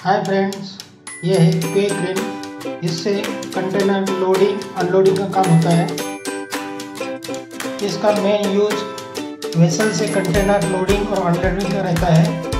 Hi friends ये है क्वे क्रेन इससे कंटेनर लोडिंग अनलोडिंग का काम होता है। इसका मेन यूज़ वेसल से कंटेनर लोडिंग और अनलोडिंग का रहता है।